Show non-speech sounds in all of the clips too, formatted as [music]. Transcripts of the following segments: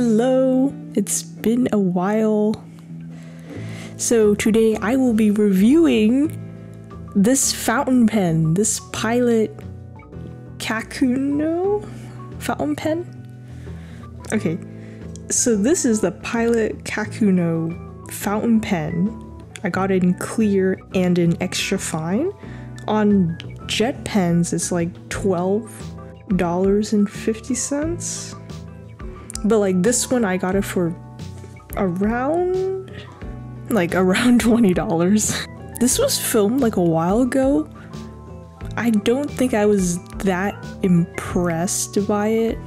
Hello, it's been a while. So, today I will be reviewing this fountain pen, this Pilot Kakuno fountain pen. Okay, so this is the Pilot Kakuno fountain pen. I got it in clear and in extra fine. On JetPens, it's like $12.50 but like this one, I got it for around like around [laughs] $20. This was filmed like a while ago. I don't think I was that impressed by it.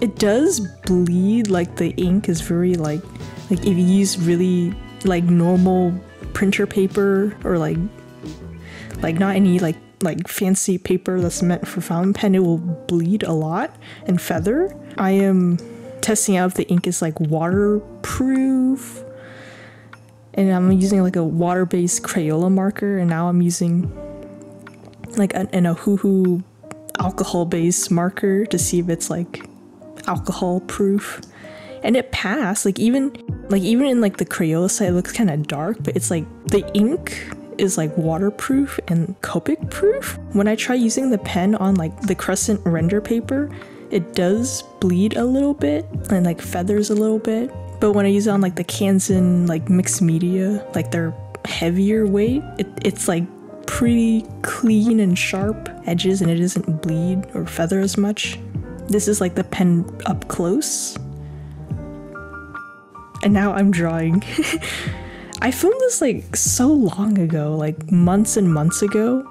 It does bleed, like the ink is very like like if you use really like normal printer paper or like like not any like like fancy paper that's meant for fountain pen, it will bleed a lot and feather. I am testing out if the ink is like waterproof. And I'm using like a water-based Crayola marker, and now I'm using like an, an alcohol-based marker to see if it's like alcohol proof. And it passed. Like even like even in like the Crayola side, it looks kind of dark, but it's like the ink is like waterproof and Copic proof. When I try using the pen on like the Crescent RendR paper, it does bleed a little bit and like feathers a little bit. But when I use it on like the Canson like mixed media, like their heavier weight, it, it's like pretty clean and sharp edges and it doesn't bleed or feather as much. This is like the pen up close. And now I'm drawing. [laughs] I filmed this like so long ago, like months and months ago.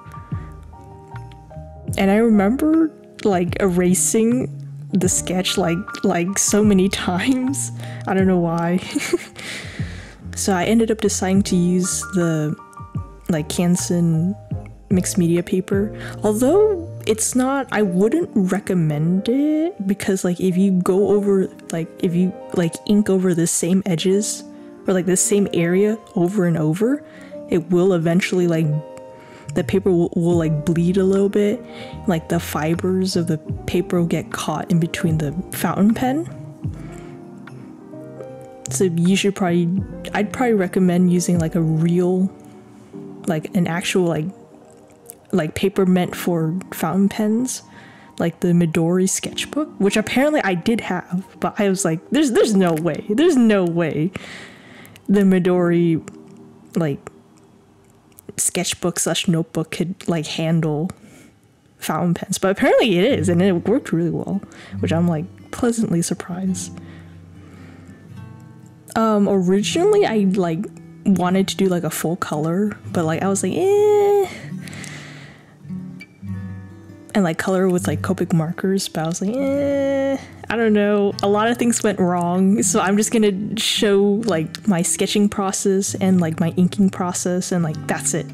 And I remember like erasing the sketch like like so many [laughs] times. I don't know why. [laughs] so I ended up deciding to use the like Canson mixed media paper. Although it's not I wouldn't recommend it because like if you go over like if you like ink over the same edges or like the same area over and over, it will eventually like the paper will, will, like bleed a little bit. Like the fibers of the paper will get caught in between the fountain pen. So you should probably i'd probably recommend using like a real like an actual like like paper meant for fountain pens. Like the midori sketchbook which apparently i did have but i was like there's there's no way there's no way the midori like sketchbook slash notebook could like handle fountain pens, but apparently it is, and it worked really well, which I'm like pleasantly surprised. Um, originally I like wanted to do like a full color, but like I was like, eh, and like color with like Copic markers, but I was like, eh, I don't know. A lot of things went wrong, so I'm just gonna show like my sketching process and like my inking process, and like that's it.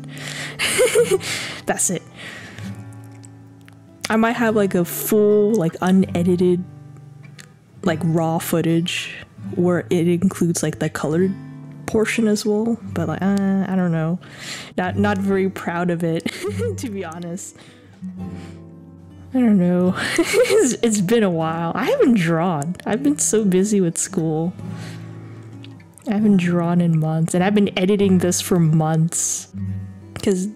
[laughs] that's it. I might have like a full, like unedited, like raw footage where it includes like the colored portion as well, but like uh, I don't know, not not very proud of it [laughs] to be honest. I don't know. [laughs] it's, it's been a while. I haven't drawn. I've been so busy with school. I haven't drawn in months, and I've been editing this for months. Because,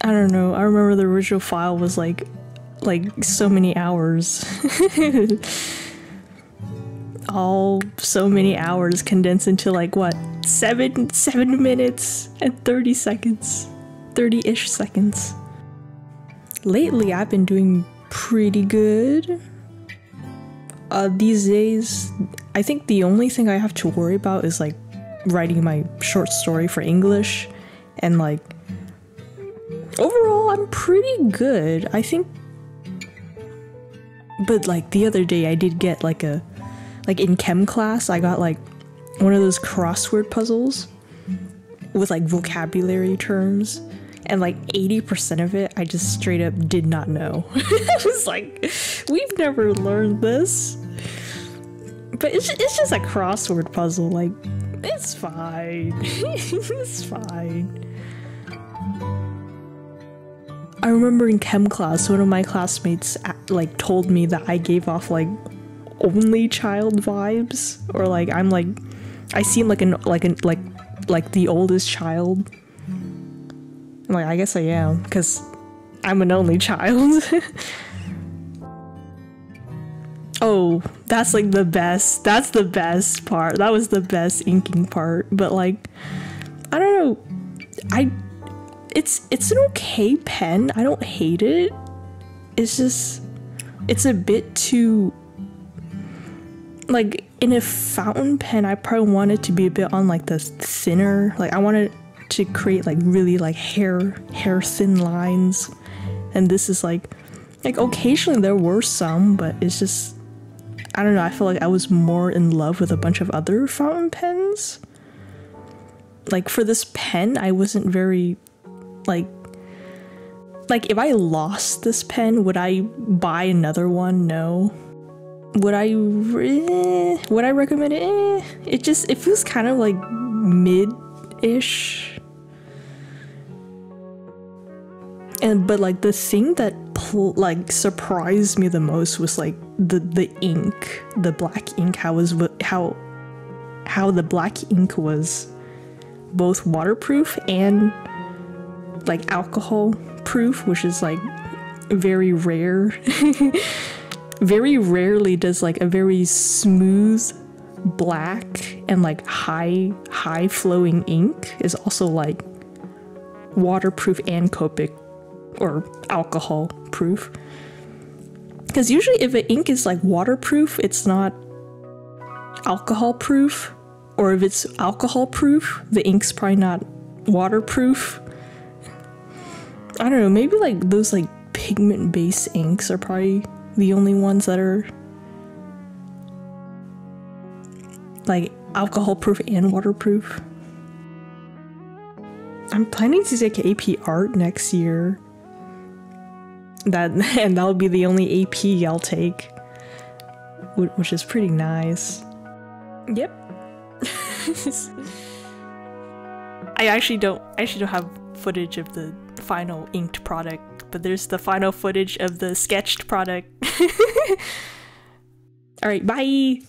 I don't know, I remember the original file was like, like so many hours. [laughs] All so many hours condensed into like what, seven, seven minutes and 30 seconds. 30-ish seconds. Lately, I've been doing pretty good. Uh, these days, I think the only thing I have to worry about is like writing my short story for English and like overall I'm pretty good. I think but like the other day I did get like a like in chem class I got like one of those crossword puzzles with like vocabulary terms and like 80% of it I just straight up did not know. [laughs] I was like, we've never learned this. But it's, it's just a crossword puzzle, like, it's fine. [laughs] it's fine. I remember in chem class, one of my classmates like told me that I gave off like only child vibes or like I'm like I seem like an like an like like the oldest child. Like I guess I am because I'm an only child. [laughs] oh, that's like the best. That's the best part. That was the best inking part. But like I don't know. I it's it's an okay pen. I don't hate it. It's just it's a bit too like in a fountain pen I probably want it to be a bit on like the thinner like I wanted to create like really like hair hair thin lines. And this is like like occasionally there were some but it's just I don't know I feel like I was more in love with a bunch of other fountain pens. Like for this pen I wasn't very like like if I lost this pen would I buy another one? No. Would I eh, would I recommend it? Eh, it just it feels kind of like mid-ish and but like the thing that like surprised me the most was like the the ink the black ink how was how how the black ink was both waterproof and like alcohol proof, which is like very rare. [laughs] very rarely does like a very smooth black and like high high flowing ink is also like waterproof and Copic or alcohol proof. Because usually if an ink is like waterproof, it's not alcohol proof. Or if it's alcohol proof, the ink's probably not waterproof. I don't know, maybe like those like pigment based inks are probably the only ones that are like alcohol proof and waterproof. I'm planning to take AP art next year. That [laughs] and that'll be the only AP I'll take, which is pretty nice. Yep. [laughs] I actually don't. I actually don't have footage of the final inked product, but there's the final footage of the sketched product. [laughs] Alright, bye!